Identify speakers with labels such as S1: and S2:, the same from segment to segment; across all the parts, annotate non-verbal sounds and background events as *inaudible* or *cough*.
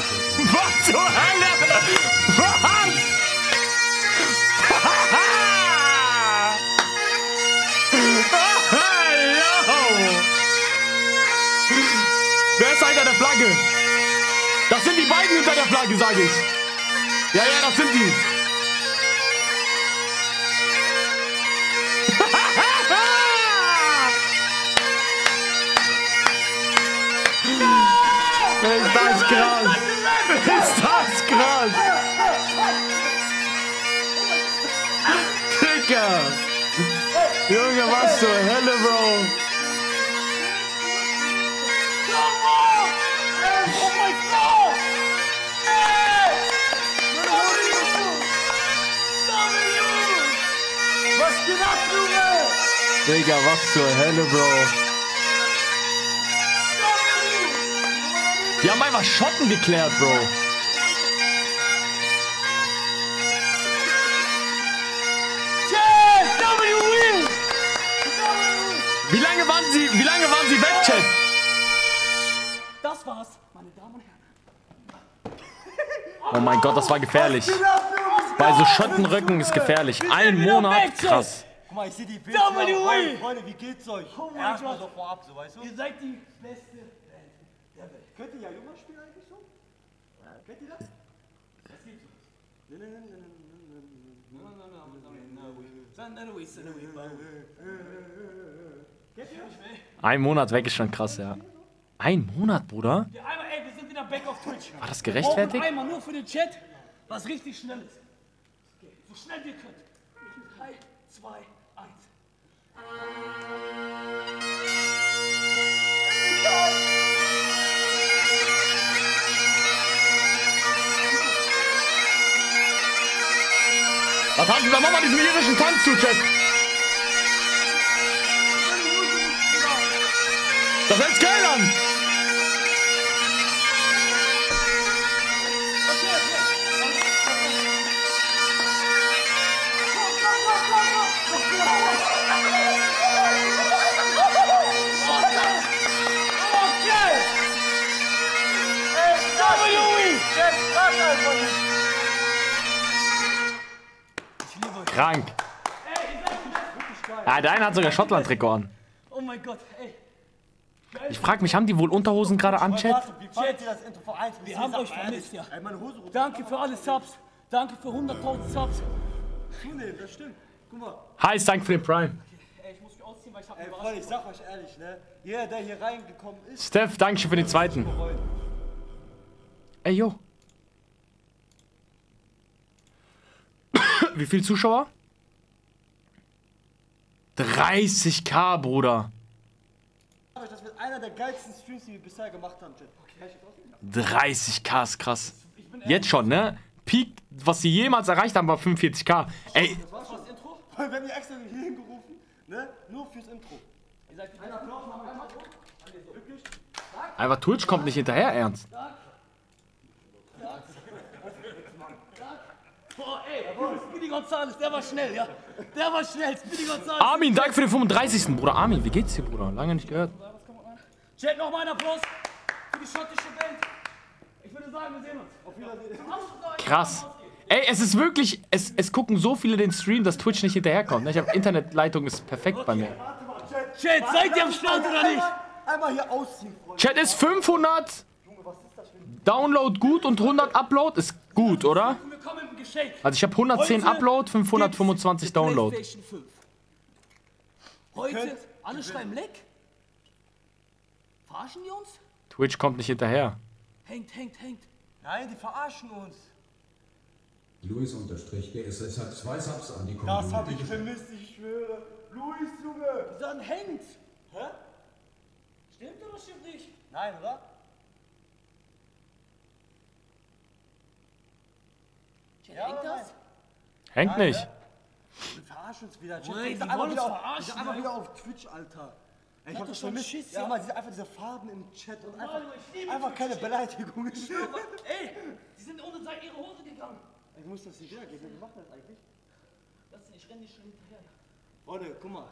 S1: Was zur Hölle? Was? Hallo! Wer ist hinter der Flagge? Das sind die beiden hinter der Flagge, sage ich. Ja, ja, das sind die. Digga, was zur Hölle, Bro? Die haben einfach Schotten geklärt, Bro. Wie lange waren Sie, wie lange waren Sie weg, Chat?
S2: Das war's, meine Damen und Herren.
S1: Oh mein Gott, das war gefährlich. Bei so Schottenrücken ist gefährlich. Ein Monat, krass.
S3: Guck mal, ich sehe die Bilder. Freunde, Freunde, wie geht's euch?
S2: Oh mein
S3: Erstmal
S2: Gott.
S3: so vorab, so weißt du?
S2: Ihr seid die beste Band der Welt.
S3: Könnt ihr ja Junge spielen eigentlich so? Kennt ihr das? Das geht so. Nee, nee, nee, nee,
S1: Ein Monat weg ist schon krass, ja. Ein Monat, Bruder?
S2: Ja, einmal, ey, wir sind wieder back auf Twitch.
S1: War das gerechtfertigt?
S2: einmal nur für den Chat, was richtig schnell ist. Okay, so schnell wir können. 3, 2, 1.
S1: Was haben Sie da? Mach mal diesen irischen Tanz zu, Chat. Das hört sich geil an. Krank. Ja, der eine hat sogar Schottland-Trikot an.
S2: Oh mein Gott, ey.
S1: Ich frag mich, haben die wohl Unterhosen gerade an, Chat?
S3: Wie fandet ihr das Intro vor 1 bis
S2: Wir haben euch vermisst, ja.
S3: Ey, meine Hose rutscht.
S2: Danke für alle Subs. Danke für 100.000 Subs.
S3: Nee, das stimmt. Guck mal.
S1: Heiß, danke für den Prime.
S2: Ey, ich muss mich ausziehen, weil ich habe
S3: Ey, Freunde, ich sag euch ehrlich, ne? Jeder, der hier reingekommen ist,
S1: Steph, danke schön für den zweiten. Ey, yo. *coughs* Wie viel Zuschauer? 30k, Bruder.
S3: Das wird einer der geilsten Streams, die wir bisher gemacht haben, Chat. Kann ich jetzt ausgehen?
S1: 30k ist krass. Jetzt schon, ne? Peak, was sie jemals erreicht haben, war 45k. Ey,
S3: Das war's schon. Das Intro? *laughs* Wir haben die extra hier hingerufen, ne? Nur fürs Intro.
S2: Ihr seid die
S3: Ein Applaus noch einmal. Wirklich?
S1: einfach Twitch kommt nicht hinterher, ernst.
S2: Boah, ey, Speedy Gonzales, der war schnell, ja. Der war schnell, Speedy Gonzales.
S1: Armin, danke für den 35. Bruder. Armin, wie geht's dir, Bruder? Lange nicht gehört.
S2: Chat, nochmal einen Applaus für die schottische Band. Ich würde sagen, wir sehen uns. Auf Wiedersehen.
S1: Krass. Ey, es ist wirklich, es, es gucken so viele den Stream, dass Twitch nicht hinterherkommt. ne? Ich habe Internetleitung ist perfekt bei mir.
S2: Chat, seid ihr am Start oder nicht?
S3: Einmal hier ausziehen, Freunde.
S1: Chat ist 500 Download gut und 100 Upload ist gut, oder? Also ich habe 110
S2: Heute
S1: Upload, 525
S2: gibt's die
S1: Download.
S2: PlayStation 5. Heute, alle schreiben Leck. Verarschen die uns?
S1: Twitch kommt nicht hinterher.
S2: Hängt, hängt, hängt.
S3: Nein, die verarschen uns.
S4: Luis unterstrich GSS hat zwei Subs an die
S3: Das hab
S4: Community
S3: ich vermisst, ich schwöre. Luis, Junge.
S2: Die sagen hängt.
S3: Hä?
S2: Stimmt oder stimmt nicht?
S3: Nein, oder? Ja,
S2: hängt das?
S1: Hängt nicht.
S3: Die verarschen uns wieder.
S2: Nein,
S3: die
S2: die
S3: sind einfach
S2: wollen
S3: wieder
S2: uns verarschen,
S3: einfach
S2: ey.
S3: wieder auf Twitch, Alter. Ey, ich hab
S2: doch
S3: das
S2: schon. Schiss,
S3: ja, mal, diese, einfach diese Farben im Chat und einfach,
S2: ich liebe
S3: einfach keine
S2: Twitch.
S3: Beleidigungen.
S2: Ey, die sind ohne Seite ihre Hose gegangen.
S3: Ich muss das nicht wiedergeben. Wie macht das eigentlich?
S2: Lass ihn, ich renn nicht schon hinterher.
S3: Freunde, guck mal.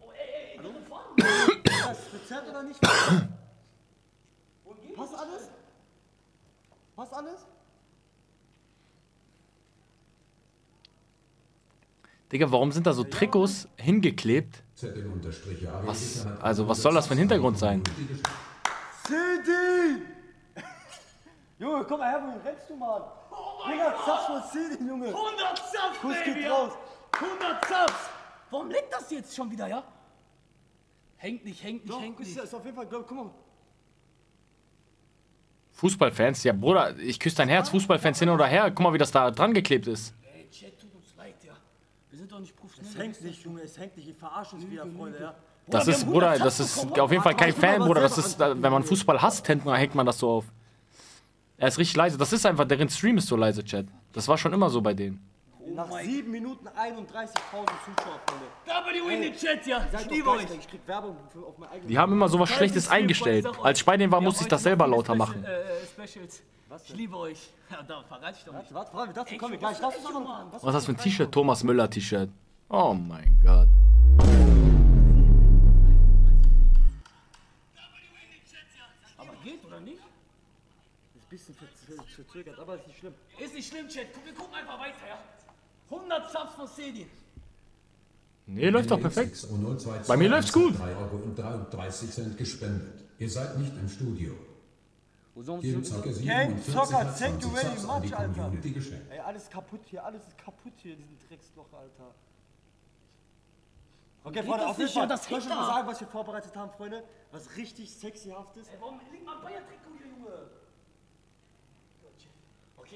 S2: Oh, ey, ey, ey, dumme Farben.
S3: Ist das verzerrt oder nicht? Passt alles? Passt alles?
S1: Digga, warum sind da so Trikots hingeklebt? Was, also, was soll das für ein Hintergrund sein?
S3: City! *laughs* Junge, komm mal her, wohin rennst du, Mann?
S2: Oh mein
S3: Digga,
S2: Gott!
S3: Zapf von City, Junge!
S2: 100 Zaps,
S3: Kuss
S2: Baby!
S3: geht raus.
S2: 100 Zaps! Warum leckt das jetzt schon wieder, ja? Hängt nicht, hängt nicht,
S3: Doch,
S2: hängt
S3: ist,
S2: nicht.
S3: ist auf jeden Fall, glaub, guck mal.
S1: Fußballfans, ja, Bruder, ich küsse dein Herz, Fußballfans hin oder her. Guck mal, wie das da dran geklebt ist.
S2: Ey, Chat, tut uns leid, ja. Wir sind doch nicht professionell.
S3: Es hängt nicht, Junge, es hängt nicht. Ihr verarscht uns wieder, Freunde, ja?
S1: Das ist, Bruder,
S2: 100
S1: das ist
S2: bekommen.
S1: auf jeden Fall kein Fan, Bruder. Das ist, wenn man Fußball hasst, hängt man, hängt man das so auf. Er ist richtig leise. Das ist einfach, deren Stream ist so leise, Chat. Das war schon immer so bei denen.
S3: Nach
S2: mein-
S3: 7 Minuten 31.000 Zuschauer, Freunde.
S2: W in den Chat, ja.
S3: Seid
S2: Ich
S3: doch
S2: liebe euch.
S3: Ich krieg Werbung für, auf mein eigenes.
S1: Die haben immer sowas Schlechtes eingestellt. Als ich bei denen war, musste ich das selber lauter machen.
S2: Äh, äh, Specials. Ich liebe euch. *laughs* Ja, da verrate ich doch nicht.
S3: Warte, warte, dazu kommen wir
S2: was
S3: gleich. Lass uns noch.
S1: Was ist das für ein T-Shirt? Thomas Müller T-Shirt. Oh mein Gott.
S2: Aber geht oder nicht?
S3: Ist ein bisschen verz- verzögert, aber ist nicht schlimm.
S2: Ist nicht schlimm, Chat. Guck, wir gucken einfach weiter, ja. 100 Zaps von Sedin.
S1: Nee, läuft doch perfekt. Bei mir läuft's gut.
S4: 3,33 Euro gespendet. Ihr seid nicht im Studio.
S3: Wir
S4: Zocker
S3: Gang
S4: 47
S3: Zocker,
S4: hat
S3: thank you
S4: 20
S3: very
S4: Subs
S3: much, Alter. Ey, alles kaputt hier, alles ist kaputt hier in diesem Drecksloch, Alter. Okay,
S2: Geht
S3: Freunde,
S2: das
S3: auf jeden Fall.
S2: das
S3: ich euch mal sagen, was wir vorbereitet haben, Freunde? Was richtig sexyhaftes.
S2: Ey, warum liegt mein Bayern-Trikot hier, Junge?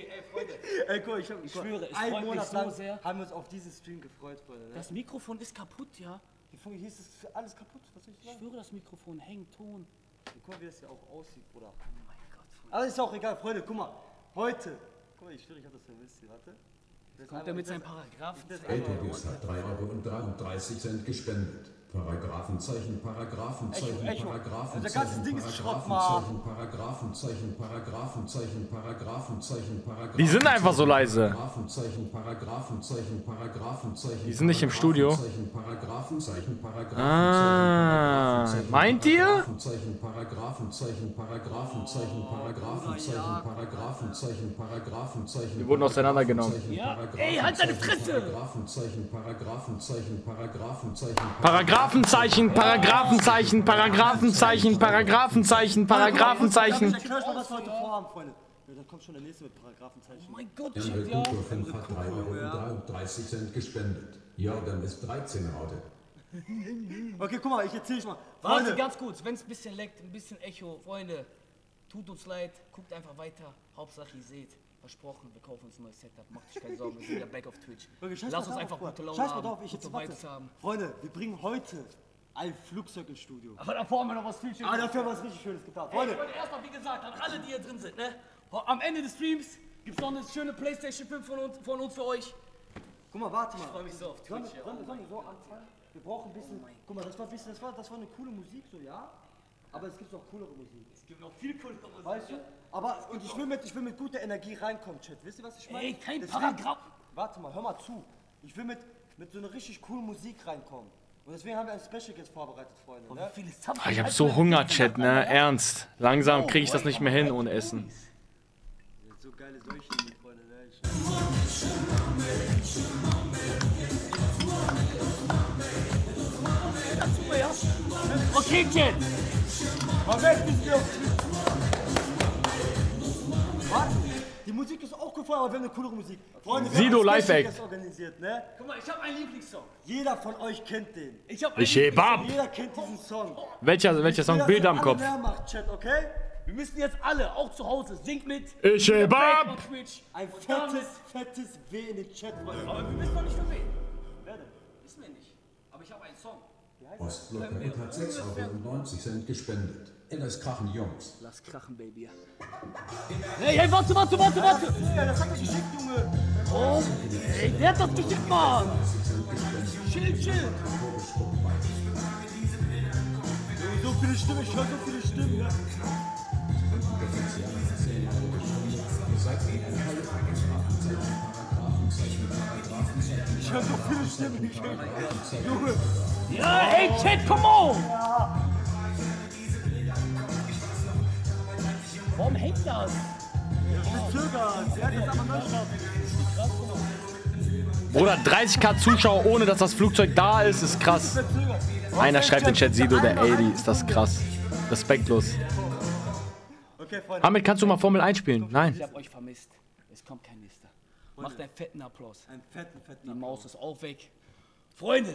S2: Okay, ey, Freunde.
S3: Ey, guck, ich, hab, ich
S2: schwöre, es freut mich
S3: Monat
S2: so
S3: lang
S2: sehr.
S3: haben wir uns auf diesen Stream gefreut, Freunde. Ne?
S2: Das Mikrofon ist kaputt, ja.
S3: Die Folge hier ist es alles kaputt, was soll ich
S2: Ich
S3: sagen?
S2: schwöre, das Mikrofon hängt, Ton.
S3: Guck mal, wie das hier auch aussieht, Bruder.
S2: Oh mein Gott, Freunde.
S3: Aber ist auch egal, Freunde, guck mal. Heute. Guck mal, ich schwöre, ich hab das vermisst hier, warte. Das
S2: Kommt er mit seinen Paragraphen?
S3: das
S4: Eltogis hat 3,33 Euro gespendet. Paragraphenzeichen, Paragraphenzeichen,
S3: Echo, Echo.
S4: Paragraphenzeichen,
S3: Das ganze Ding ist Schrott, Mann.
S4: Paragraphenzeichen, Paragraphenzeichen, Paragraphenzeichen, Paragraphenzeichen,
S1: Die sind einfach so leise.
S4: Paragraphenzeichen, Paragraphenzeichen, Paragraphenzeichen.
S1: Die sind nicht im Studio.
S4: Paragraphenzeichen, Paragraphenzeichen,
S1: Ah,
S4: Paragraphenzeichen,
S1: meint ihr?
S4: Paragraphenzeichen, Paragraphenzeichen, Paragraphenzeichen, Paragraphenzeichen, Paragraphenzeichen, Paragraphenzeichen.
S1: Die wurden auseinandergenommen.
S2: Ja. Ey, halt deine Fresse!
S4: Paragraphenzeichen, Paragraphenzeichen, Paragraphenzeichen.
S1: Paragraphenzeichen, Paragraphenzeichen, Paragraphenzeichen, Paragraphenzeichen, Paragraphenzeichen.
S3: Ich erkläre euch mal, was wir heute vorhaben, Freunde. Ja, dann kommt schon der nächste mit Paragraphenzeichen.
S2: Oh mein Gott,
S4: Emre
S2: Chat, ja.
S4: Kuko 5 hat 3,33 Euro gespendet. Jordan ist 13 heute.
S3: Okay, guck mal, ich erzähl euch mal.
S2: Warte,
S3: Freunde,
S2: ganz kurz, wenn es ein bisschen leckt, ein bisschen Echo, Freunde, tut uns leid, guckt einfach weiter. Hauptsache ihr seht, versprochen, wir kaufen uns ein neues Setup. Macht euch keine Sorgen, wir sind ja back auf Twitch.
S3: Okay,
S2: Lass uns einfach gute Laune
S3: Scheiß mal
S2: haben,
S3: drauf, ich
S2: gute
S3: jetzt warte.
S2: Vibes haben.
S3: Freunde, wir bringen heute ein Flugzeug ins Studio.
S2: Aber davor haben wir noch was viel
S3: Ah,
S2: Schönes.
S3: dafür haben wir was richtig Schönes getan.
S2: Ey,
S3: Freunde,
S2: Freunde, erstmal, wie gesagt, an alle, die hier drin sind, ne? Am Ende des Streams gibt es noch eine schöne Playstation 5 von uns, von uns für euch.
S3: guck mal, warte mal.
S2: Ich freue mich so auf
S3: Sollen wir,
S2: Twitch, ja.
S3: sollen wir, sollen wir so anfangen? Wir brauchen ein bisschen. Guck mal, das war, ein bisschen, das, war, das war eine coole Musik, so ja. Aber es gibt noch coolere Musik.
S2: Es gibt noch viel coolere Musik.
S3: Weißt du? Aber und ich will, mit, ich will mit guter Energie reinkommen, Chat. Wisst ihr, was ich meine?
S2: Ey, kein Paragraph.
S3: Warte mal, hör mal zu. Ich will mit, mit so einer richtig coolen Musik reinkommen. Und deswegen haben wir ein Special jetzt vorbereitet, Freunde.
S2: Wie
S3: Ne?
S1: Ah, Ich hab so Hunger, Chat, ne? Ernst. Langsam kriege ich das nicht mehr hin ohne Essen.
S3: So geile solche hier, Freunde. Ne? Ich?
S2: Okay, Chat.
S3: Die Musik ist auch cool, aber wir haben eine coolere Musik. Freunde, wir
S1: Sido
S3: jetzt organisiert, ne?
S2: Guck mal, ich habe einen Lieblingssong.
S3: Jeder von euch kennt den.
S2: Ich habe
S1: Ich heb ab.
S3: Jeder kennt diesen Song.
S1: Welcher, welcher Song? Bilder im
S3: alle
S1: Kopf.
S3: macht, Chat, okay?
S2: Wir müssen jetzt alle, auch zu Hause, singt mit.
S1: Ich heb ab!
S3: Ein fettes, fettes W in den Chat, Freunde.
S2: Aber wir wissen noch nicht für wen.
S3: Wer denn?
S2: Wissen wir nicht. Aber ich habe einen Song.
S4: Ostblocker hat 6,90 Euro gespendet. LS Krachen Jungs.
S2: Lass krachen, Baby. Hey, hey, warte, warte, warte, warte.
S3: Ja, das hat er geschickt, Junge.
S2: Oh, ey, der hat das geschickt, Mann. Chill, chill.
S3: So viele Stimmen, ich höre so viele Stimmen. Ne? Ich höre so viele Stimmen. Ich höre, Junge,
S2: Ja, hey, Chat, come on. Warum hängt das?
S3: Der hat jetzt aber neu
S1: Bruder, 30k Zuschauer, ohne dass das Flugzeug da ist, ist krass. Einer schreibt in Chat, Sido, der 80, ist das krass. Respektlos.
S3: Okay.
S1: Hamid, kannst du mal Formel 1 spielen? Nein.
S2: Ich hab euch vermisst. Es kommt kein nächster. Macht einen fetten Applaus.
S3: Einen fetten, fetten
S2: Die Maus ist auch weg. Freunde,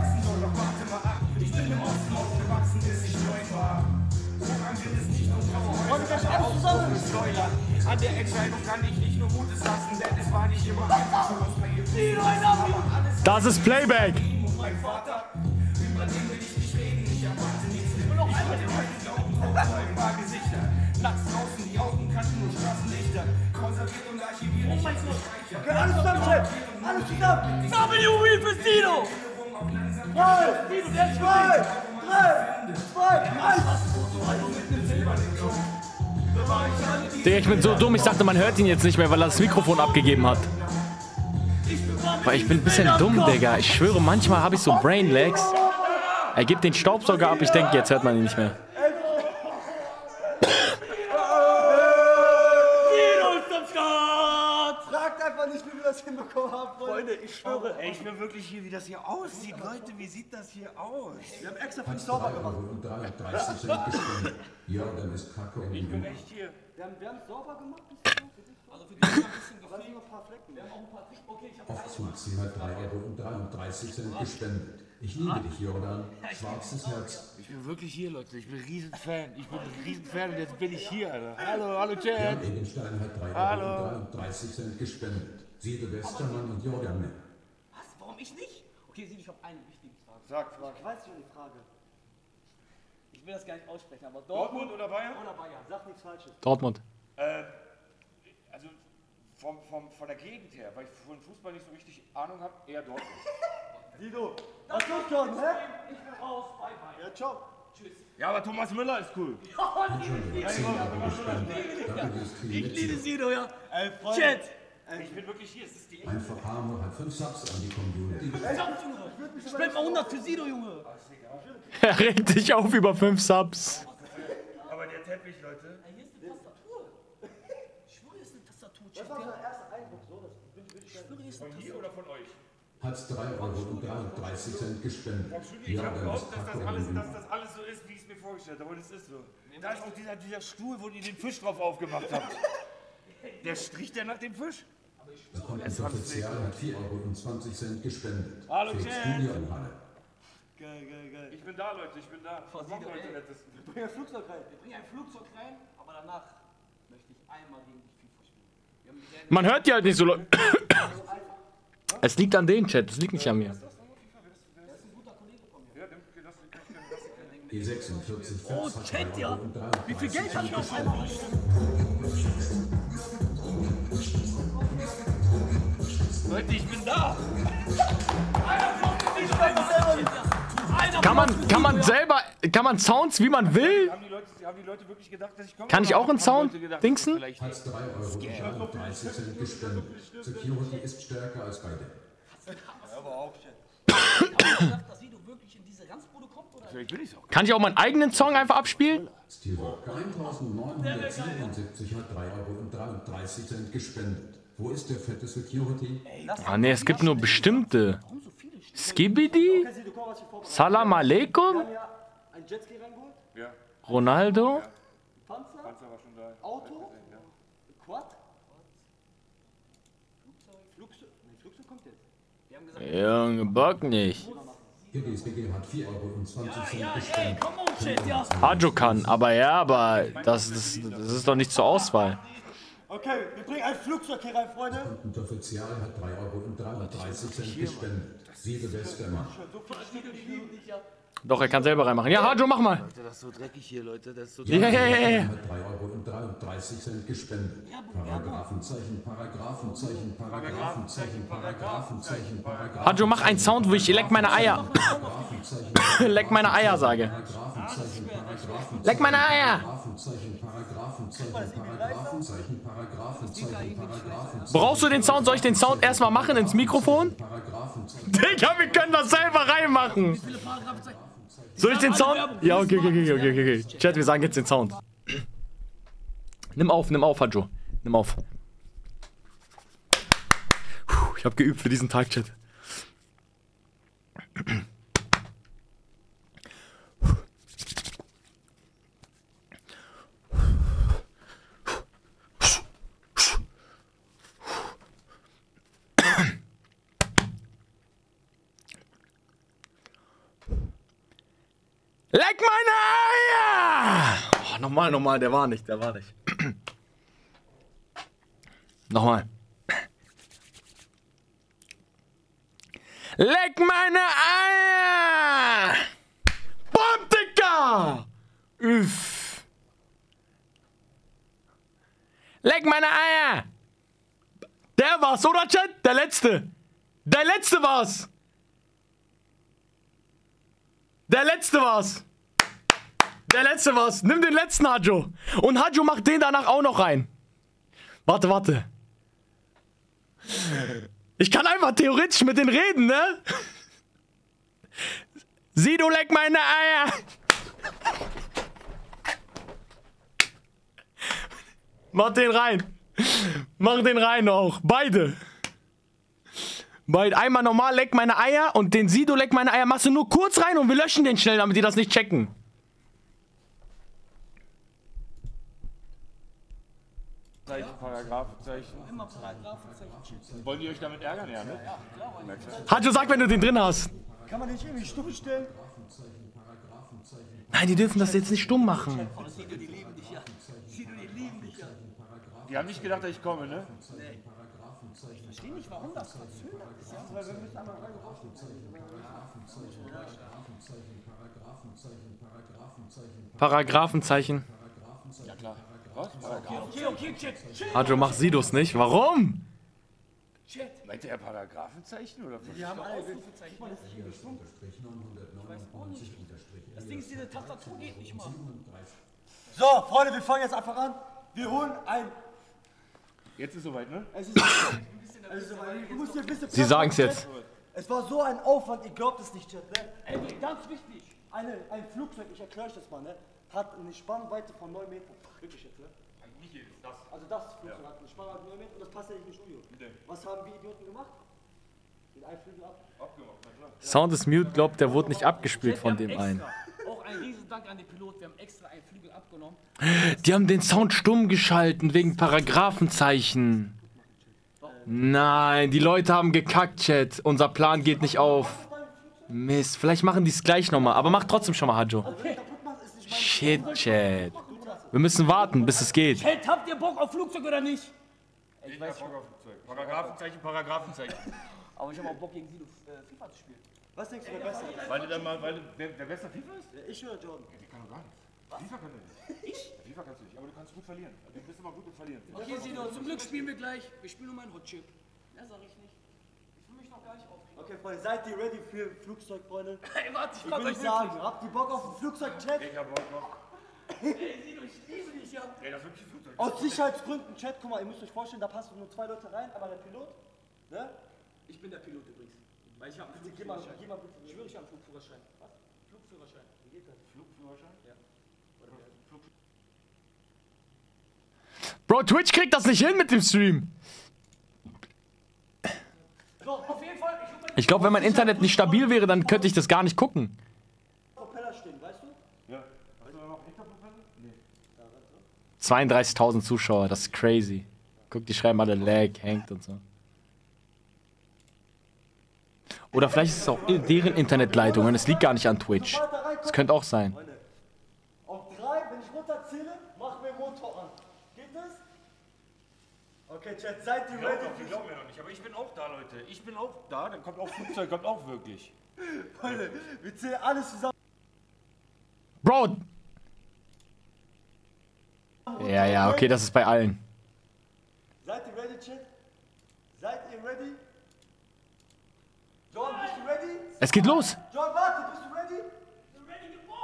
S3: Freunde, gleich alles zusammen.
S5: An der Entscheidung kann ich nicht nur Gutes lassen, denn es war nicht immer einfach was bei ihm. Aber alles
S1: Das ist Playback.
S5: mein Vater, über den will ich nicht reden. Ich erwarte nichts. Ich will den heute glauben, auf ein paar Gesichter. Nachts draußen, die Augen kannten nur Straßenlichter. Konserviert und archiviert. Ich jetzt nur Speicher.
S3: Okay, alles zusammen, Jay. Alles zusammen.
S2: W für Sido.
S3: Zwei, drei, zwei, eins.
S1: Digga, ich bin so dumm, ich dachte, man hört ihn jetzt nicht mehr, weil er das Mikrofon abgegeben hat. Weil ich bin ein bisschen dumm, Digga. Ich schwöre, manchmal habe ich so Brain Lags. Er gibt den Staubsauger ab, ich denke, jetzt hört man ihn nicht mehr.
S3: Das hinbekommen haben, Freunde.
S5: Ich schwöre, ey, ich will wirklich hier, wie das hier aussieht. Leute, wie sieht das hier aus?
S3: Wir haben extra für
S4: 3
S3: sauber gemacht.
S4: Und 33 Cent gespendet. Jordan ist kacke und jung.
S5: Echt hier.
S3: Wir haben, wir haben es sauber gemacht. Also für dich ein bisschen gefehlt. noch ein paar Flecken. Wir haben auch ein paar Flecken. Okay, ich hab
S4: Aufzug, sie hat 3 Euro und 33 Cent gespendet. Ich liebe dich, Jordan. *laughs* Schwarzes Herz.
S5: Ich bin wirklich hier, Leute. Ich bin ein Riesenfan. Ich bin ein Riesenfan und jetzt bin ich hier, Alter. Hallo, hallo, Chat.
S4: Jan Egenstein hat 3 Euro und 33 Cent gespendet. Siede Westermann und Jordan.
S2: Was? Warum ich nicht? Okay, Sido, ich habe eine wichtige Frage.
S5: Sag, frag.
S3: Ich weiß schon die Frage.
S2: Ich will das gar nicht aussprechen, aber
S5: Dortmund
S2: Dortmund
S5: oder Bayern?
S2: oder Bayern?
S3: Sag nichts Falsches.
S1: Dortmund.
S5: Also vom, vom, von der Gegend her, weil ich von Fußball nicht so richtig Ahnung habe, eher Dortmund. *laughs*
S3: Sido, was los, John, hä?
S2: Ich bin raus, bye bye.
S3: Ja, ciao.
S5: Ja, aber Thomas Müller ist cool.
S4: 10 Euro gespendet. Dafür ist viel
S2: Ich liebe. Sido, ja.
S3: Ey,
S5: Ich bin wirklich hier. Es ist die
S4: Einfach Hammer hat 5 Subs an die Community.
S2: Spend mal 100 für Sido, Junge. *laughs*
S1: Er regt sich auf über 5 Subs.
S5: Aber der Teppich, Leute.
S2: Hier ist eine Tastatur. Ich schwöre, hier ist eine Tastatur.
S3: Das war unser erster Eindruck, so. Das bin wirklich
S2: Ich schwöre, hier ist eine
S5: Von hier oder von euch?
S4: Hat 3 Euro und 33 Cent gespendet.
S5: Ich habe
S4: Jordan
S5: gehofft, dass das, alles, dass das alles so ist, wie ich es mir vorgestellt habe. Und es ist so. Da ist auch dieser, dieser Stuhl, wo ihr den Fisch drauf aufgemacht habt. *laughs* Der strich der nach dem Fisch?
S4: Kontensozial hat 4 Euro und 20 Cent gespendet.
S5: Hallo.
S4: Studiohalle.
S3: Geil, geil, geil.
S5: Ich bin da, Leute, ich bin da. Was macht heute letztes?
S3: Bring ein Flugzeug rein.
S2: Wir bringen ein Flugzeug rein, aber danach möchte ich einmal gegen dich FIFA spielen. Wir haben die
S1: Man hört die halt nicht so. le- Es liegt an den Chat, es liegt nicht an mir.
S4: Die 46
S2: Oh,
S4: hat
S2: Chat,
S4: 3
S2: ja.
S4: Euro und 33
S2: Wie viel Geld hat
S4: Cent
S2: ich auf einmal?
S5: Leute, ich bin da.
S1: Kann man, kann man selber, kann man Sounds, wie man will?
S5: Haben die Leute, haben die Leute wirklich gedacht, dass ich komme?
S1: Kann ich auch einen Sound dingsen?
S5: vielleicht-
S4: Hat 3 Euro und 33 Cent gespendet. Security ist stärker als bei dir.
S2: gedacht, dass Sido wirklich in diese Ranzbude kommt? Oder?
S5: Vielleicht will ich es auch.
S1: Kann ich auch meinen eigenen Song einfach abspielen?
S4: Stilrock 1977 hat 3 Euro und 33 Cent gespendet. Wo ist der fette Security?
S1: Ah ne, es gibt nur bestimmte. Skibidi? Salam aleikum? Ronaldo?
S3: Panzer,
S5: Panzer war schon da.
S3: Auto, Quad, Flugzeug. Flugzeug kommt jetzt.
S1: Junge, Bock nicht.
S4: GDSBG hat 4 Euro und 20 Cent gespendet.
S2: Komm on, Chat, ja.
S1: Hajo kann, aber ja, aber das, das, das ist doch nicht zur Auswahl.
S3: Okay, wir bringen ein Flugzeug hier rein, Freunde.
S4: Und Offizial hat 3 Euro und 33 Cent gespendet. Siede Westermann.
S1: Doch, er kann selber reinmachen. Ja, Hajo, mach mal.
S2: Leute, das ist so dreckig hier, Leute. Das ist so
S1: Ja, ja, ja, ja.
S4: Mit 3,33 Euro gespendet. Paragraphenzeichen, Paragraphenzeichen, Paragraphenzeichen, Paragraphenzeichen, Paragraphenzeichen,
S1: Hajo, mach einen Sound, wo ich leck meine Eier. leck meine Eier sage. Leck meine Eier. Brauchst du den Sound? Soll ich den Sound erstmal machen ins Mikrofon?
S4: Paragraphenzeichen.
S1: Digga, wir können das selber reinmachen. Soll ich den Sound? Ja, okay, okay, okay, okay, okay. Chat, wir sagen jetzt den Sound. Nimm auf, nimm auf, Hajo. Nimm auf. Puh, Ich hab geübt für diesen Tag, Chat. Leck meine Eier! Oh, nochmal, nochmal, der war nicht, der war nicht. *clears throat* nochmal. *clears throat* Leck meine Eier! Bam, Dicker! Üff. Leck meine Eier! Der war's, oder Chat? Der letzte. Der letzte war's. Der letzte war's. Der letzte war's. Nimm den letzten Hajo. Und Hajo macht den danach auch noch rein. Warte, warte. Ich kann einfach theoretisch mit denen reden, ne? Sieh, du leck meine Eier. Mach den rein. Mach den rein auch. Beide. Beide. Einmal normal leck meine Eier und den Sido leck meine Eier machst du nur kurz rein und wir löschen den schnell, damit die das nicht checken.
S5: Zeichen, Paragraphenzeichen. Immer Paragraphenzeichen. Wollen die euch damit ärgern? Ja, ne?
S1: Hajo, sag, wenn du den drin hast.
S3: Kann man nicht irgendwie stumm stellen?
S1: Nein, die dürfen das jetzt nicht stumm machen.
S5: Die haben nicht gedacht, dass ich komme, ne?
S1: Paragraphenzeichen.
S5: Ja,
S2: Okay, okay, Chat. Chat.
S1: Hajo, mach Sidos nicht. Warum?
S5: Meinte er Paragraphenzeichen oder was?
S2: Wir haben alle Ausrufezeichen. Das Ding ist, diese Tastatur geht nicht mal.
S3: So, Freunde, wir fangen jetzt einfach an. Wir holen ein.
S5: Jetzt ist soweit, ne?
S3: Es ist. es ist soweit. Du musst hier ein bisschen
S1: Sie sagen's jetzt.
S3: Es war so ein Aufwand, ihr glaubt es nicht, Chat, ne?
S2: Ey, ganz wichtig.
S3: Eine, ein Flugzeug, ich erkläre euch das mal, ne? Hat eine Spannweite von 9 Metern. Wirklich jetzt, ne?
S5: Nicht jedes, das.
S3: Also das Flugzeug hat eine Spannweite von 9 Metern und das passt ja nicht ins Studio. Was haben wir Idioten gemacht? Den einen Flügel ab.
S5: Abgemacht, na klar.
S1: Sound ist mute, glaubt, der wurde nicht abgespielt von dem einen.
S2: Auch ein Riesendank an den Pilot. Wir haben extra einen Flügel abgenommen.
S1: Die haben den Sound stumm geschalten wegen Paragraphenzeichen. Nein, die Leute haben gekackt, Chat. Unser Plan geht nicht auf. Mist, vielleicht machen die es gleich nochmal. Aber mach trotzdem schon mal, Hajo. Shit, Chat. Wir müssen warten, bis es geht.
S2: Chat, habt ihr Bock auf Flugzeug oder nicht?
S5: Ich weiß schon. Paragraphenzeichen, Paragraphenzeichen.
S2: Aber ich hab auch Bock gegen Sido äh, FIFA zu spielen.
S3: Was denkst du, wer besser ist?
S5: Weil du dann mal, weil wer, wer besser FIFA ist?
S3: Ich oder Jordan?
S5: Der kann doch gar nichts. FIFA kann er nicht. Ich? FIFA kannst du nicht, aber du kannst gut verlieren. Du bist immer gut im Verlieren.
S2: Okay, Sido, zum Glück spielen wir gleich. Wir spielen nur meinen Hot Chip. Mehr sag ich nicht. Ich will mich noch gar nicht aufregen.
S3: Okay, Freunde, seid ihr ready für Flugzeug, Freunde? *laughs*
S2: Ey, warte, ich
S3: Ich will
S2: euch
S3: sagen, habt ihr Bock auf ein Flugzeug, Chat?
S5: Ich hab Bock noch.
S2: Ey,
S5: das ist wirklich ein Flugzeug.
S3: Aus Sicherheitsgründen, Chat, guck mal, ihr müsst euch vorstellen, da passen nur zwei Leute rein, aber der Pilot, ne?
S2: Ich bin der Pilot übrigens. Weil ich habe einen
S3: Geh mal,
S2: Flugführerschein.
S3: geh mal bitte.
S2: Ich schwöre, ich habe einen Flugführerschein. Was? Flugführerschein. Wie geht das?
S5: Flugführerschein?
S2: Ja.
S1: Bro, Twitch kriegt das nicht hin mit dem Stream.
S2: So, auf jeden Fall. Ich
S1: Ich glaube, wenn mein Internet nicht stabil wäre, dann könnte ich das gar nicht gucken.
S3: Propeller stehen, weißt du?
S5: Ja. Hast du da noch extra Propeller? Nee.
S1: 32.000 Zuschauer, das ist crazy. Guck, die schreiben alle Lag, hängt und so. Oder vielleicht ist es auch deren Internetleitung und es liegt gar nicht an Twitch. Das könnte auch sein.
S3: Auf drei, wenn ich runterzähle, machen wir den Motor an. Geht das? Okay, Chat, seid ihr ready?
S5: Die glauben mir noch nicht, aber ich bin auch da, Leute. Ich bin auch da, dann kommt auch Flugzeug, kommt auch wirklich.
S3: Freunde, wir zählen alles zusammen.
S1: Bro! Ja, ja, okay, das ist bei allen.
S3: Seid ihr ready, Chat? Seid ihr ready? John, bist du ready?
S1: Es geht los.
S3: John, warte, bist du ready?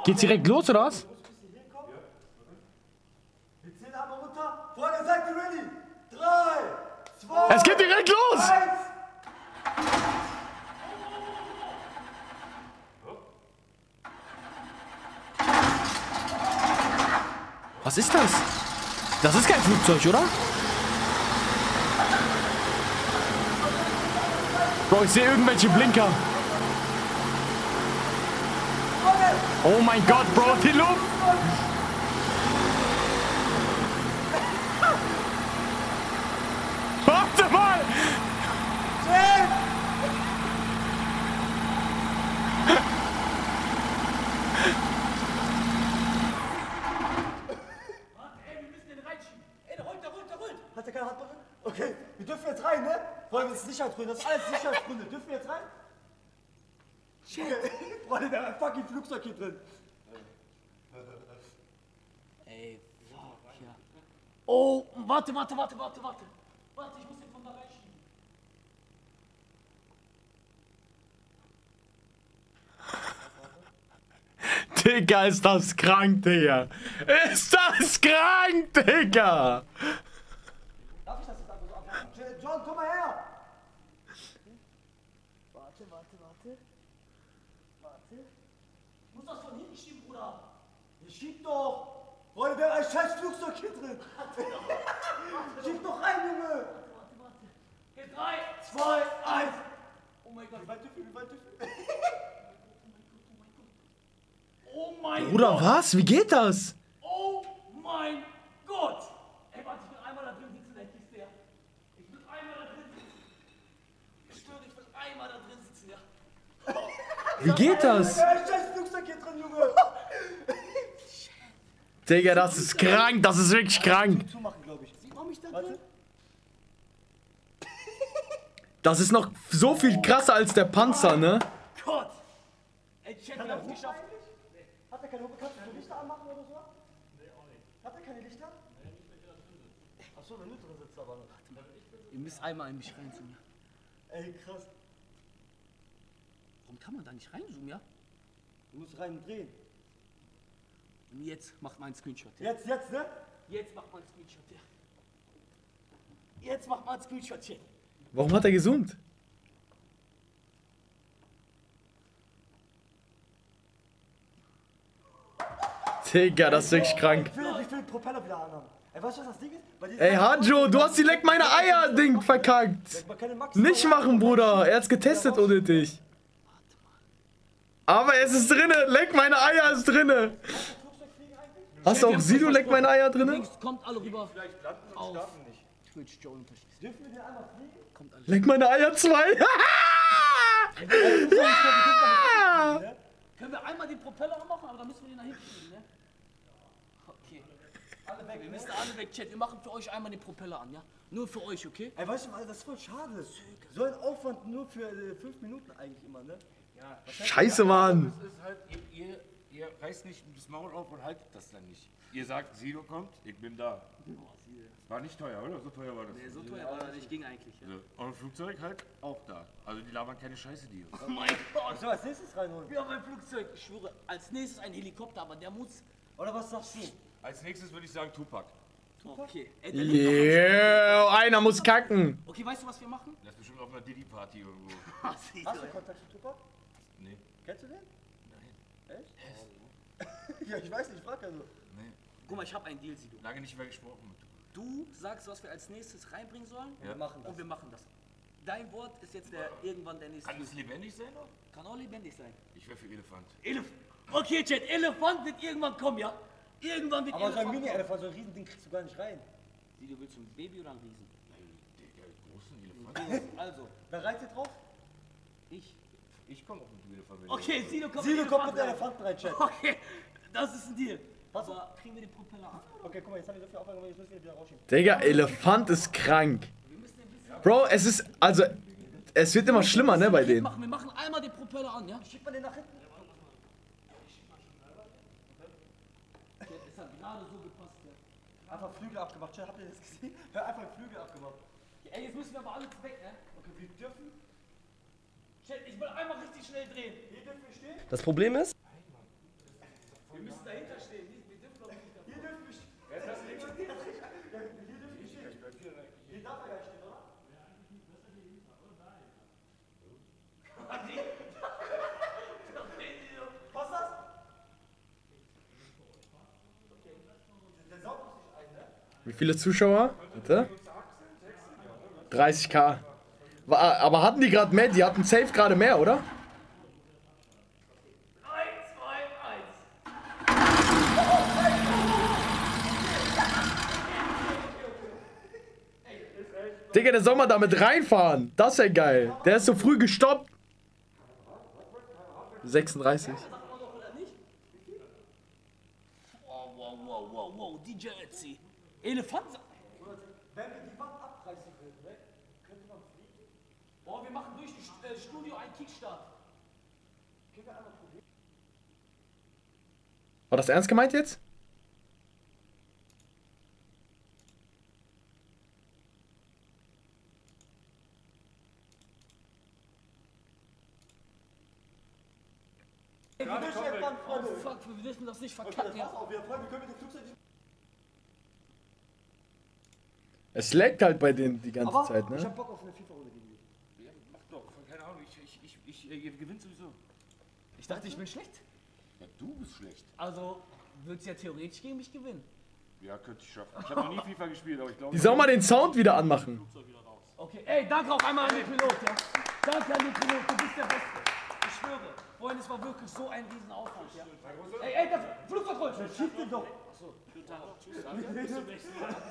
S1: Geht's direkt los, oder was?
S3: Wir zählen einmal runter. Freunde, seid ihr ready? Drei, zwei,
S1: Es geht direkt los!
S3: eins.
S1: Was ist das? Das ist kein Flugzeug, oder? Bro, ich sehe irgendwelche Blinker. Oh mein Gott, Bro, die Luft! Warte mal!
S2: Ey, wir müssen den reinschieben. Ey, runter, runter, runter.
S3: Hat der keine Handbrücke? Okay, wir dürfen jetzt rein, Freunde, das ist Sicherheitsgründe, das ist alles Sicherheitsgründe. Dürfen wir jetzt rein? Okay. *laughs* Freunde, da ist ein fucking Flugzeug hier drin.
S2: Ey, fuck, ja. Oh, warte, warte, warte, warte, warte. Warte, ich muss den von da reinschieben.
S1: Digga, ist das krank, Digga. Ist das krank, Digga.
S3: Darf ich das jetzt einfach so abmachen? John, komm mal her!
S2: Warte, warte, warte. Warte. Ich muss das von hinten schieben, Bruder.
S3: Ihr schiebt doch! Wir haben ein scheiß Flugzeug hier drin! Schieb doch rein, Junge!
S2: Warte, warte. Okay, drei.
S3: Zwei, eins!
S2: Oh mein Gott.
S3: Wie weit dürfen wir? Wie weit dürfen wir?
S2: Oh mein
S1: Bruder,
S2: Gott.
S1: was? Wie geht das?
S2: Oh mein Gott. Ey, warte, ich will einmal da drin sitzen, endlich der. Ich will einmal da drin sitzen. Ich schwöre, ich will einmal da drin sitzen, ja.
S1: Wie geht das?
S3: Drin!
S1: Digga, das ist krank. Das ist wirklich krank.
S3: Zumachen, glaube ich.
S2: Sieht man mich da
S3: Warte.
S2: drin? *laughs*
S1: Das ist noch so viel krasser als der Panzer, ne?
S2: Gott. Ey, Chat, wir haben es geschafft.
S3: Hat er keine Hupe? Kannst du Lichter anmachen oder so? Nee, auch nicht. Hat er keine Lichter? Achso, wenn du drin sitzt, aber noch.
S2: Ihr müsst einmal in mich reinzoomen, ja.
S3: Ey, krass.
S2: Warum kann man da nicht reinzoomen, ja?
S3: Du musst rein drehen.
S2: Und jetzt macht man einen Screenshot, ja.
S3: Jetzt, jetzt, ne?
S2: Jetzt macht man einen Screenshot, ja. Jetzt macht man einen Screenshot, Chat.
S1: Warum hat er gezoomt? Digga, das ist wirklich krank.
S3: Ich will, ich will den Propeller wieder anhaben. Ey, weißt du, was das Ding ist?
S1: Ey, Hajo, du hast die Leck meine Eier-Ding verkackt. Nicht machen, Bruder. Er hat's getestet ohne dich. Aber es ist drinne. Leck meine Eier ist drinne. Hast du auch Sido Leck meine Eier drinne?
S2: Links kommt alle rüber. Auf Twitch, Joe unterstützt.
S3: Dürfen wir den einmal fliegen?
S2: Kommt alle.
S1: Leck meine Eier zwei. *laughs* ja!
S2: Können wir einmal den Propeller anmachen, aber dann müssen wir den nach hinten schieben, ne? Okay. Alle weg. Wir müssen alle weg, Chat. Wir machen für euch einmal den Propeller an, ja? Nur für euch, okay?
S3: Ey, weißt du, das ist voll schade. So ein Aufwand nur für äh, fünf Minuten eigentlich immer, ne?
S1: Scheiße, Mann.
S5: Es ist halt, ihr, ihr, ihr reißt nicht das Maul auf und haltet das dann nicht. Ihr sagt, Sido kommt, ich bin da. War nicht teuer, oder? So teuer war das.
S2: So teuer war das nicht, ging eigentlich, ja.
S5: So. Und Flugzeug halt auch da. Also die labern keine Scheiße, die Jungs.
S2: Oh mein Gott.
S3: So, als nächstes reinholen.
S2: Wir haben ein Flugzeug. Ich schwöre, als nächstes ein Helikopter, aber der muss.
S3: Oder was sagst du?
S5: Als nächstes würde ich sagen Tupac.
S2: Okay. Ey,
S1: Yeah, einer muss kacken.
S2: Okay, weißt du, was wir machen?
S5: Das ist bestimmt auf einer Diddy-Party irgendwo. *laughs*
S3: Hast du Kontakt zu Tupac?
S5: Nee.
S3: Kennst du den? Nein. Echt? *laughs* ja, ich weiß nicht, ich frag ja so.
S2: Guck mal, ich habe einen Deal, Sido.
S5: Lange nicht mehr gesprochen mit Tupac.
S2: Du sagst, was wir als nächstes reinbringen sollen.
S5: Ja.
S3: Wir machen das.
S2: Und wir machen das. Dein Wort ist jetzt der irgendwann der nächste.
S5: Kann es lebendig sein noch?
S2: Kann auch lebendig sein.
S5: Ich wäre für Elefant.
S2: Elef okay, Chat, Elefant wird irgendwann kommen, ja? Irgendwann wird
S3: Aber so ein
S2: Elefant.
S3: Mini-Elefant, so ein Riesending kriegst du gar nicht rein.
S2: Sido, willst du ein Baby oder ein Riesen?
S5: Digga, großen Elefant.
S2: Also,
S3: Wer reitet drauf?
S2: ich.
S5: Ich komme auch mit dem Elefant. wenn
S2: Okay, Sido kommt mit
S3: kommt mit
S2: rein.
S3: Elefanten rein, Chat.
S2: Okay, das ist ein Deal.
S3: Pass auf.
S2: Aber kriegen wir den Propeller an?
S3: Okay, guck mal, jetzt haben wir so viel Aufwand, jetzt müssen wir wieder rausschieben.
S1: Digga, Elefant ist krank. Bro, es ist, also, es wird immer schlimmer, ne, bei denen.
S2: Machen, wir machen einmal den Propeller an, ja?
S3: Schiebt man den nach hinten?
S2: gerade so gepasst, ja.
S3: Einfach Flügel abgemacht. Chat, habt ihr das gesehen? *laughs* Hör einfach Flügel abgemacht.
S2: Ey, jetzt müssen wir aber alle weg, ne?
S3: Okay, wir dürfen.
S2: Ich will einmal richtig schnell drehen.
S3: Hier dürfen wir stehen.
S6: Das Problem ist,
S2: Wir müssen dahinter stehen. Wir dürfen doch nicht
S3: Hier dürfen wir stehen. Hier dürfen wir stehen. Hier darf er gar nicht stehen, oder? Passt das? Der saugt uns nicht ein, ne?
S1: Wie viele Zuschauer? Bitte? 30k. Aber hatten die gerade mehr? Die hatten safe gerade mehr, oder?
S2: 3, 2, 1.
S1: Digga, der soll mal damit reinfahren. Das ist ja geil. Der ist so früh gestoppt. 36.
S2: Wow, wow, wow, wow, wow, DJ Ötzi. Elefant.
S3: Wenn wir die Wand abreißen würden, ne? Könnte man fliegen?
S2: Boah, wir machen durch das äh, Studio einen Kickstart.
S3: Können wir einmal probieren?
S1: War das ernst gemeint jetzt?
S2: Ey, wir oh, fuck, wir dürfen das nicht
S3: Okay,
S2: verkacken.
S3: das war's
S2: Ja.
S3: auch wir können mit dem Flugzeug.
S1: Es laggt halt bei denen die ganze
S3: Aber
S1: Zeit,
S3: ich
S1: ne?
S3: hab Bock auf eine FIFA-Runde gegen die.
S5: Ja, mach doch, keine Ahnung, ich, ich, gewinnt sowieso.
S2: Ich dachte, ich bin schlecht.
S5: Ja, du bist schlecht.
S2: Also, würdest ja theoretisch gegen mich gewinnen.
S5: Ja, könnte ich schaffen. Ich habe noch nie FIFA gespielt, aber ich glaube.
S1: Die soll mal den Sound wieder anmachen.
S2: Okay, ey, danke auch einmal an den Pilot, ja. Danke an den Pilot, du bist der Beste. Ich schwöre. Freunde, es war wirklich so ein riesen Aufwand, ja. Ey, ey, das Flugzeug rollt.
S3: Schieb den doch.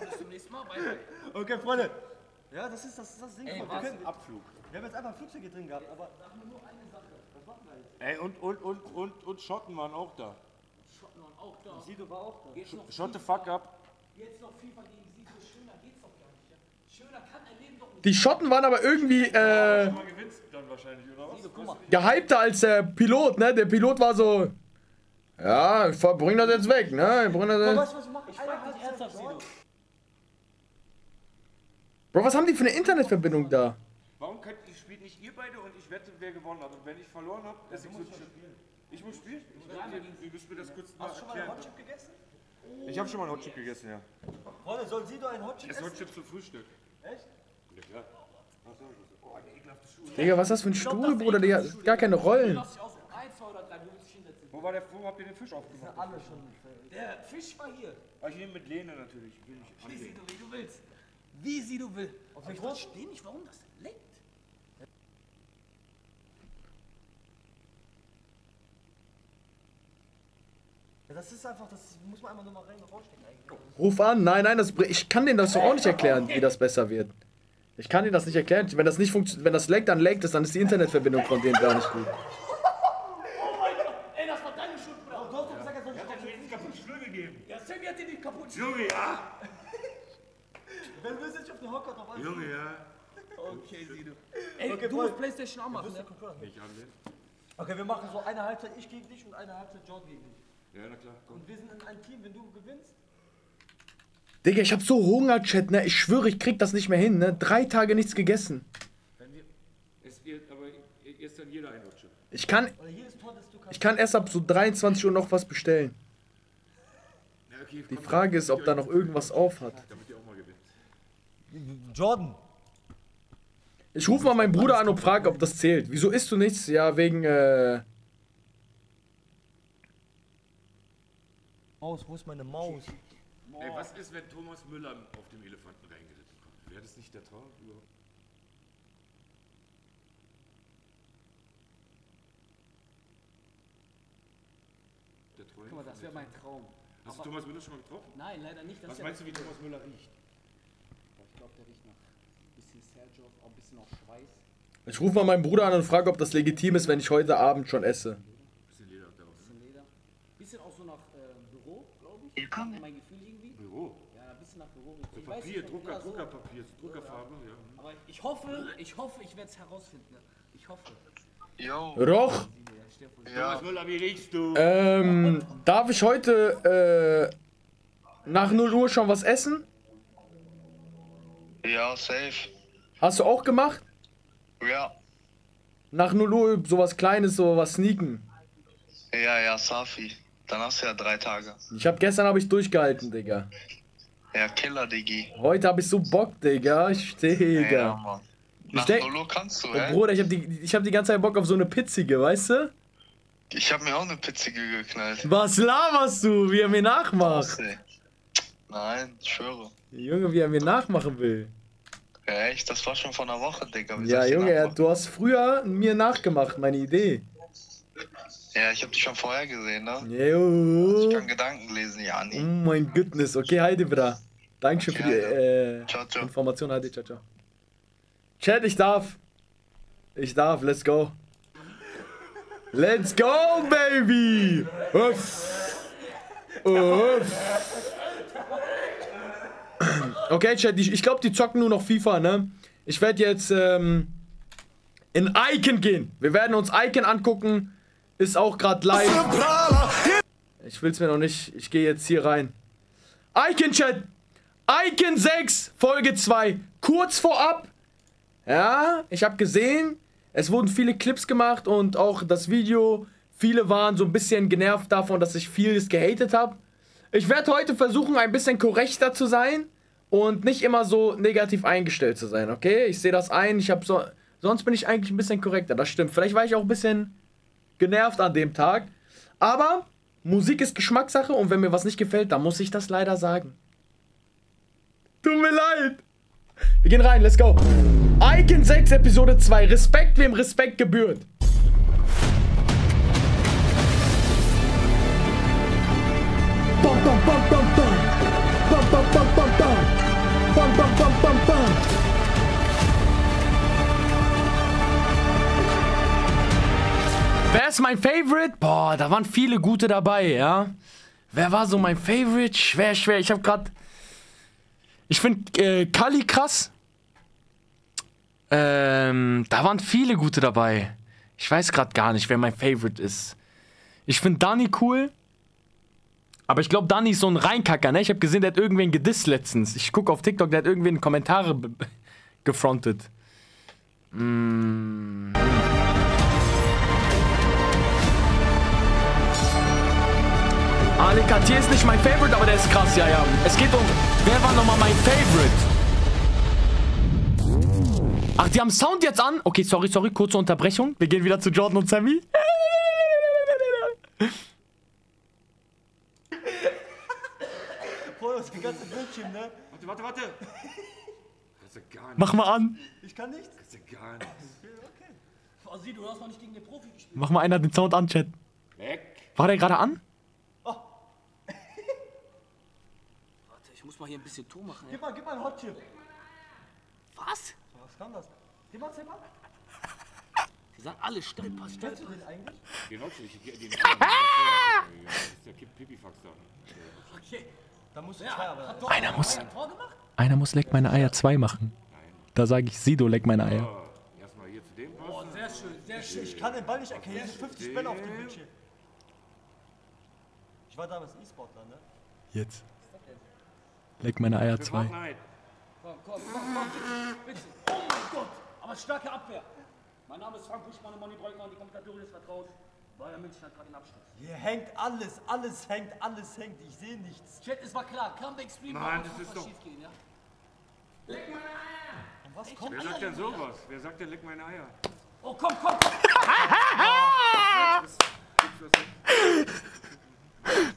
S2: Bis zum nächsten Mal, bye bye.
S3: Okay, Freunde. Ja, das ist das, ist das Ding.
S2: Ey, was?
S3: wir, können,
S5: Abflug.
S3: wir haben jetzt einfach Flugzeuge drin gehabt, aber
S5: Ey, und, und, und, und, und Schotten waren auch da.
S2: Schottland auch da.
S3: Sido war auch da.
S2: Jetzt noch,
S5: Shut the fuck up.
S2: jetzt noch FIFA gegen sie, so schöner geht's doch gar nicht, ja. Schöner kann ein Leben doch nicht.
S1: Die Schotten waren aber irgendwie äh,
S5: Mal gewinnst dann wahrscheinlich, oder was?
S2: Sido, guck mal.
S1: gehypter als der Pilot, ne? Der Pilot war so. Ja, ich bring das jetzt weg, ne? Ich bring das jetzt.
S3: Weißt du, was wir machen?
S2: Ich frag dich ernsthaft, Sido.
S1: Bro, was haben die für eine Internetverbindung da?
S5: Warum könnt ihr spielt nicht ihr beide und ich wette, wer gewonnen hat? Und wenn ich verloren habe, ist ich so Ich muss spielen? Wie müssen wir das kurz
S3: Hast du schon mal einen? Hotchip gegessen?
S5: Ich habe schon mal einen Hotchip gegessen, ja.
S3: Freunde, soll Sido einen Hotchip essen?
S5: Hotchip zum Frühstück.
S3: Echt?
S5: Ja, klar. Oh, eine ekelhafte Schuhe.
S1: Digga, was ist das für ein Stuhl, Bruder? Der hat gar keine Rollen.
S2: Wo
S5: war der, wo habt ihr den Fisch aufgemacht?
S3: Alle schon.
S2: Der Fisch war hier.
S5: Ich nehme mit Lene natürlich. Ich will nicht
S2: Wie
S5: anlegen.
S2: Sido, wie du willst. Wie Sido will. Aber ich verstehe nicht, warum das lenkt.
S3: Ja, das ist einfach, das muss man einfach nur mal rein rausstecken eigentlich.
S1: Ruf an. Nein, nein, das, ich kann denen das doch auch nicht erklären, wie das besser wird. Ich kann denen das nicht erklären. Wenn das nicht funktioniert, wenn das laggt, dann laggt es, dann ist die Internetverbindung von denen gar nicht gut.
S2: Oh mein Gott. Ey, das war deine Schuld, Bruder.
S3: Du hast doch gesagt, er soll nicht rausstecken.
S5: Ich kaputt Stuhl gegeben.
S2: Ja, Sammy hat dir die kaputt
S5: Junge, ja.
S3: Wenn wir sich auf den Hocker drauf
S5: Junge, ja.
S2: Okay, Sido. Ey,
S3: Okay,
S2: du
S3: voll.
S2: musst Playstation auch machen, ne?
S5: Nicht anlehnen.
S3: Okay, wir machen so eine Halbzeit ich gegen dich und eine Halbzeit Jordan gegen dich.
S5: Ja, na klar, komm.
S3: Und wir sind in einem Team, wenn du gewinnst.
S1: Digga, ich hab so Hunger, Chat, ne? Ich schwöre, ich krieg das nicht mehr hin, ne? Drei Tage nichts gegessen.
S5: Es, ihr, aber ihr isst dann jeder ein Hotchip.
S1: Ich kann,
S3: Oder jedes Tor, das du kannst.
S1: ich kann erst ab so 23 Uhr noch was bestellen.
S5: Ja, okay,
S1: Die Frage ist, ob da noch irgendwas auf hat.
S5: Damit ihr auch mal gewinnt.
S3: Jordan.
S1: Ich rufe mal meinen Bruder an und frage, ob das zählt. Wieso isst du nichts? Ja, wegen, äh.
S3: Maus, wo ist meine Maus?
S5: Ey, was ist, wenn Thomas Müller auf dem Elefanten reingeritten kommt? Wäre das nicht der Traum? überhaupt? Der Träumer.
S2: Guck mal, das wäre mein Traum.
S5: Hast du Thomas Müller schon mal getroffen?
S2: Nein, leider nicht. Das
S5: Was meinst du, wie Thomas Müller riecht?
S2: Ich glaube, der riecht nach bisschen Sergio, auch ein bisschen nach Schweiß.
S1: Ich rufe mal meinen Bruder an und frage, ob das legitim ist, wenn ich heute Abend schon esse.
S5: Bisschen Leder darauf.
S2: Bisschen Leder. Bisschen auch so nach äh, Büro, glaube ich. Willkommen. Mein Gefühl irgendwie.
S5: Büro.
S2: Ja, ein bisschen nach Büro. Ich weiß
S5: Papier,
S2: nicht,
S5: Drucker,
S2: ja, so.
S5: Druckerpapier, Druckerfarbe, ja.
S2: Aber ich hoffe, ich hoffe, ich werde es herausfinden. ne? Ich hoffe.
S1: Roch,
S5: Thomas Müller, wie riechst du?
S1: ähm, darf ich heute, nach 0 Uhr schon was essen?
S6: Ja, safe.
S1: Hast du auch gemacht?
S6: Ja.
S1: Nach 0 Uhr sowas Kleines, sowas sneaken.
S6: Ja, ja, Safi. Dann hast du ja drei Tage.
S1: Ich hab gestern habe ich durchgehalten, Digga.
S6: Ja, Killer, Digi.
S1: Heute habe ich so Bock, Digga. Ich
S6: Ja,
S1: Digga.
S6: Mann. Nach
S1: denk-
S6: Lolo kannst du,
S1: Oh? Bruder, ich hab, die, ich hab die ganze Zeit Bock auf so eine pizzige, weißt du?
S6: Ich hab mir auch eine Pizzige geknallt.
S1: Was laberst du, wie er mir nachmacht?
S6: Nein, ich schwöre.
S1: Junge, wie er mir nachmachen will.
S6: Ja, echt, das war schon vor einer Woche, Digga. Wie
S1: Ja,
S6: ich
S1: Junge,
S6: nachmachen?
S1: du hast früher mir nachgemacht, meine Idee.
S6: Ja, ich hab dich schon vorher gesehen, ne? Ich
S1: Jo.
S6: kann Gedanken lesen,
S1: Oh
S6: Jani.
S1: mein Goodness. Okay, Heide, bra. Dankeschön für die äh,
S6: Ciao, ciao.
S1: Information, Heide. Ciao, ciao. Chat, ich darf. Ich darf, let's go. Let's go, baby! Uff. Uff. Okay, Chat, ich, ich glaube, die zocken nur noch FIFA, ne? Ich werde jetzt ähm, in Icon gehen. Wir werden uns Icon angucken. Ist auch gerade live. Ich will's mir noch nicht. Ich gehe jetzt hier rein. Icon Chat. Icon 6, Folge 2. Kurz vorab. Ja, ich habe gesehen, es wurden viele Clips gemacht und auch das Video. Viele waren so ein bisschen genervt davon, dass ich vieles gehatet habe. Ich werde heute versuchen, ein bisschen korrekter zu sein und nicht immer so negativ eingestellt zu sein, okay? Ich sehe das ein. Ich habe so. Sonst bin ich eigentlich ein bisschen korrekter, das stimmt. Vielleicht war ich auch ein bisschen genervt an dem Tag. Aber Musik ist Geschmackssache und wenn mir was nicht gefällt, dann muss ich das leider sagen. Tut mir leid. Wir gehen rein, let's go. Icon 6, Episode 2. Respekt, wem Respekt gebührt. Ist mein Favorite? Boah, da waren viele gute dabei, ja. Wer war so mein Favorite? Schwer, schwer. Ich habe gerade. Ich finde äh, Kali krass. Ähm, da waren viele gute dabei. Ich weiß gerade gar nicht, wer mein Favorite ist. Ich finde Dani cool. Aber ich glaube, Dani ist so ein Reinkacker, ne? Ich habe gesehen, der hat irgendwen gedisst letztens. Ich gucke auf TikTok, der hat irgendwen Kommentare gefrontet. Mm. Ali Cartier ist nicht mein Favorite, aber der ist krass, ja, ja. Es geht um, wer war nochmal mein Favorite? Ach, die haben Sound jetzt an? Okay, sorry, sorry, kurze Unterbrechung. Wir gehen wieder zu Jordan und Sammy.
S3: Bruder, das ist ein ganzer Bildschirm, ne?
S5: Warte, warte, warte. Ja gar nicht.
S1: Mach mal an.
S3: Ich kann nichts.
S5: Das ist gar nicht.
S2: Oh, sieh, du hast noch nicht gegen den Profi gespielt.
S1: Mach mal einer den Sound an, Chat.
S5: Weg.
S1: War der gerade an?
S2: Ich muss mal hier ein bisschen Ton machen.
S3: Gib mal, gib mal einen Hotchip.
S2: Was?
S3: Was kann das? Gib mal, zeig mal.
S2: Die sagen alle Stellpass,
S3: Kennst
S2: Stellpass.
S3: du den eigentlich?
S5: Den Hotshot, ich den anderen. Das ist der Pipifax da.
S2: Okay.
S3: Da musst du zwei, aber.
S1: Einer muss,
S2: ein Tor gemacht?
S1: einer muss Leck meine Eier 2 machen. Da sage ich Sido, leck meine Eier.
S5: Erstmal hier zu dem
S2: Oh, sehr schön, sehr schön.
S3: Ich kann den Ball nicht erkennen. Hier sind 50 Bälle auf dem Bildschirm. Ich war damals E-Sportler, ne?
S1: Jetzt. Leck meine Eier 2.
S5: Nein.
S2: Komm, komm, komm, komm, bitte, bitte. Oh mein Gott, aber starke Abwehr. Mein Name ist Frank Buschmann und Moni Breukmann, die Kommentatorin des Vertrauens. Bayern München hat gerade den Abschluss.
S3: Hier hängt alles, alles hängt, alles hängt. Ich sehe nichts.
S2: Chat, es war klar, Comeback Stream muss
S5: das ist doch-
S2: schiefgehen, ja?
S3: Und was kommt?
S5: Wer sagt denn sowas? Wer sagt denn, leck meine Eier?
S2: Oh, komm, komm, komm. *laughs*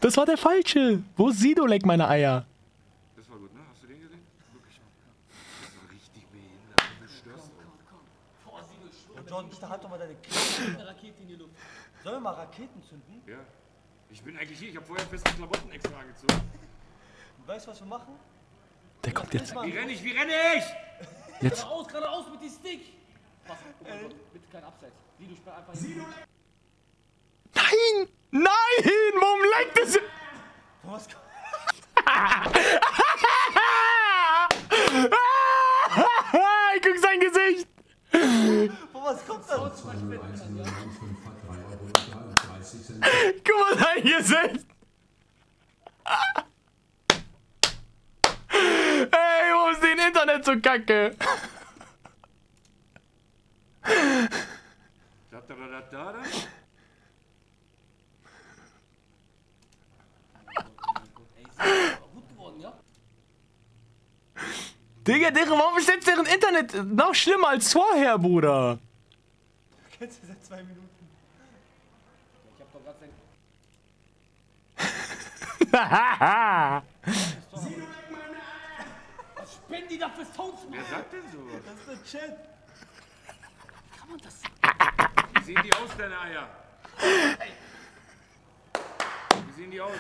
S1: Das war der falsche. Wo ist Sido, leck meine Eier?
S5: Das war gut, ne? Hast du den gesehen? Wirklich. Das war richtig behindert. Du störst doch.
S2: Boah, Sido, ich schwöre,
S3: Ja, John, ich halt doch mal deine
S2: Rakete in die Luft.
S3: Sollen wir mal Raketen zünden?
S5: Ja. Ich bin eigentlich hier. Ich habe vorher feste Klamotten extra angezogen.
S3: Und weißt du, was wir machen?
S1: Der kommt jetzt.
S5: Wie renne ich? Wie renne ich? *laughs*
S1: Jetzt.
S2: Geradeaus, geradeaus mit dem Stick. Pass, oh mein Gott, bitte kein Abseits. Sido, sperr einfach hin.
S1: Nein! Nein! Warum leckt es?
S3: Was *laughs* *laughs* kommt?
S1: Ich guck sein Gesicht.
S3: Was kommt das?
S4: 201 hat 3 Euro und 33 Cent
S1: Guck mal sein Gesicht. *laughs* Internet so kacke.
S5: Da, da, da, da, da.
S2: Gut geworden, ja?
S1: Digga, Digga, warum ist jetzt deren Internet noch schlimmer als vorher, Bruder?
S3: Kennst du seit zwei Minuten?
S2: Ich hab doch gerade sein. Was spenden die da für Sounds, Mann?
S5: Wer sagt denn sowas?
S3: Das ist der Chat.
S2: Kann man das?
S5: Wie sehen die aus, deine Eier? Wie sehen die aus?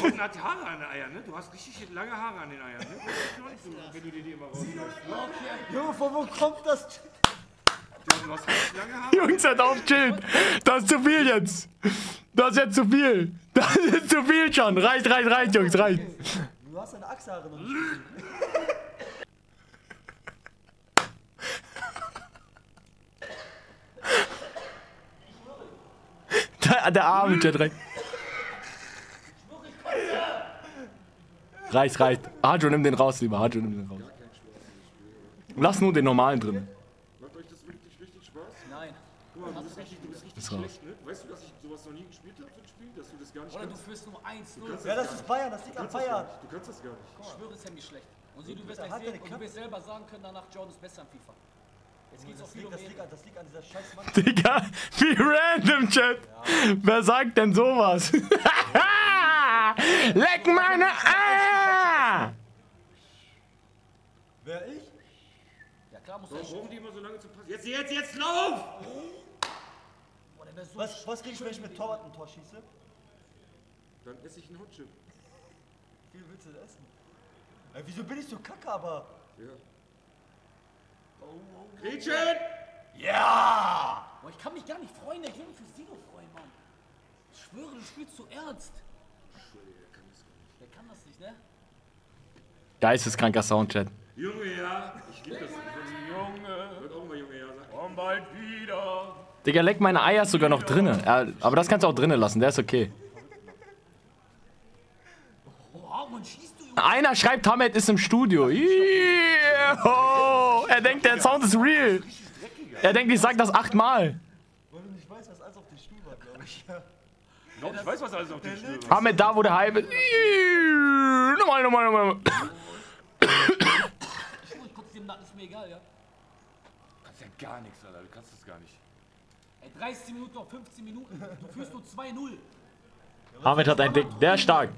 S5: Gordon hat Haare an den Eiern, ne? Du hast richtig lange Haare an den Eiern, ne? Das ist doch nicht so, wenn du dir die immer. Ne?
S3: Junge, von wo kommt das?
S5: Du hast richtig lange Haare.
S1: Jungs, hört auf, chillen. Das ist zu viel jetzt. Das ist jetzt zu viel. Das ist zu viel schon. Reicht, reicht, reicht, Jungs, reicht.
S3: Du hast deine Achshaare noch nicht.
S1: Der, der arme Chat reicht. Reicht, reicht. Hajo, nimm den raus, lieber. Hajo, nimm den raus. Lass nur den normalen drin.
S5: Macht euch das wirklich richtig Spaß?
S2: Nein.
S5: Guck mal, du bist richtig, du bist richtig schlecht, ne? Weißt du, dass ich sowas noch nie gespielt habe, so ein Spiel? Dass du das gar nicht
S2: Oder du
S5: kannst?
S2: führst nur 1-0.
S3: Ja, das ist Bayern, das liegt
S5: Du gar
S3: Bayern.
S5: nicht. Du kannst das gar nicht.
S2: Ich schwöre, es ist ja schlecht. Und sie, du wirst gleich sehen, und du wirst selber sagen können, danach Jordan ist besser in FIFA. Jetzt geht's auch
S3: Das
S2: viel
S3: liegt,
S2: um
S3: das, liegt an, das liegt an dieser scheiß Mann.
S1: Digga, *laughs* wie random, Chat. Wer sagt denn sowas? *laughs* Leck meine Eier!
S3: Wer ich?
S2: Ja klar, musst du
S5: Warum
S2: ja
S5: brauchen die immer so lange zu passen? Jetzt, jetzt, jetzt, lauf!
S2: Der wär so
S3: Was, was krieg ich, wenn ich mit Torwart ein Tor schieße?
S5: Dann esse ich einen Hotchip.
S3: Wie viel willst du denn essen? Ey, wieso bin ich so kacke, aber?
S5: Ja. Gretchen!
S2: Boah, ich kann mich gar nicht freuen, ich will mich für Sino freuen, Mann. Ich schwöre, du spielst so ernst. Der kann das nicht, ne?
S1: Geisteskranker Soundchat.
S5: Junge, ja. Ich liebe das. Junge. Wird auch immer Junge, ja sagen. Komm bald wieder.
S1: Digga, leck meine Eier ist sogar noch drinne. Ja, aber das kannst du auch drinnen lassen, der ist okay. Einer schreibt, Hamed ist im Studio. Yeah. Oh, er denkt, der Sound ist real. Er denkt, ich sag das achtmal.
S3: Weil du nicht weißt, was alles auf dem Stuhl war, glaube ich. Ja.
S5: Doch, ich weiß, was alles auf dem Stuhl war.
S1: Hamed da, wo der Hype ist. Nochmal, nochmal, nochmal.
S2: Ich kotze dem Nacken, ist mir egal, ja?
S5: Kannst ja gar nichts, Alter. Du kannst das gar nicht.
S2: Ey, 30 Minuten noch 15 Minuten. Du führst nur 2-0.
S1: Hamed hat ein Dick. Der stark.